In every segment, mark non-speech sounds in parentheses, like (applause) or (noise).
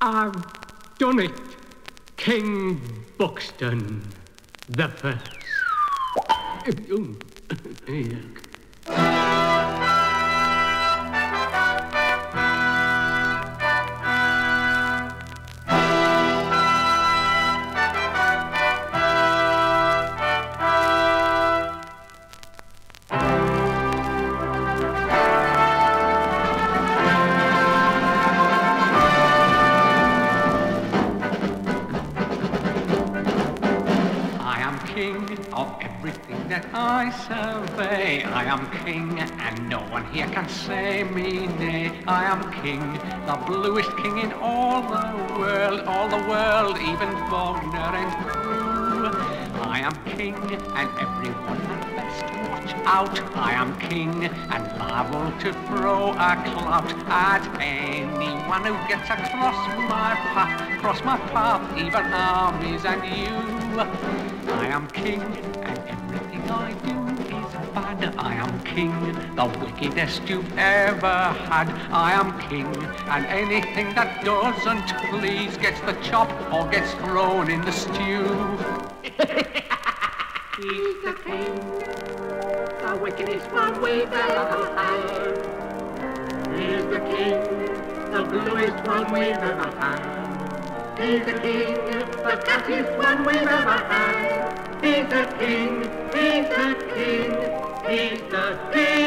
I've done it. King Buxton the First. (laughs) say I survey, I am king and no one here can say me nay, I am king, the bluest king in all the world, all the world, even Wagner and crew. I am king, and everyone had best watch out. I am king, and liable to throw a clout at anyone who gets across my path, cross my path, even armies and you. I am king, and everything I do is bad. I am king, the wickedest you've ever had. I am king, and anything that doesn't please gets the chop or gets thrown in the stew. Wickedest one we've ever had. He's the king, the bluest one we've ever had. He's the king, the cattiest one we've ever had. He's the king, he's the king, he's the king.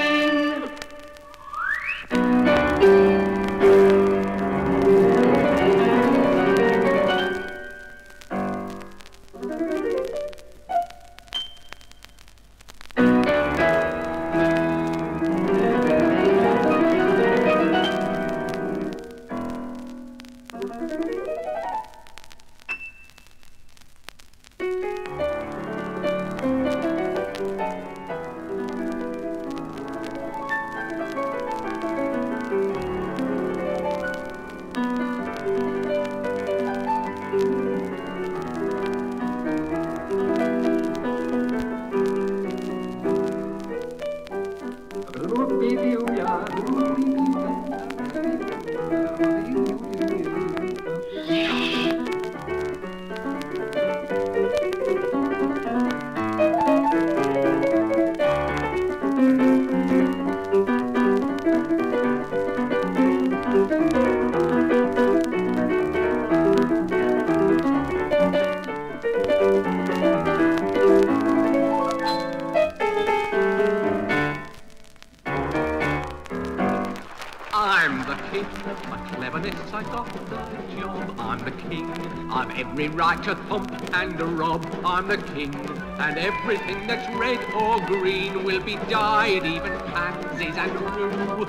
Every right to thump and rob. I'm the king, and everything that's red or green will be dyed, even pansies and rue.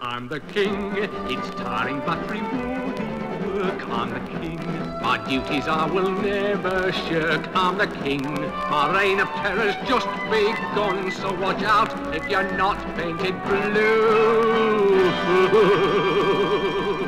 I'm the king, it's tiring but rewarding I'm the king, my duties I will never shirk. I'm the king, my reign of terror's just begun, so watch out if you're not painted blue. (laughs)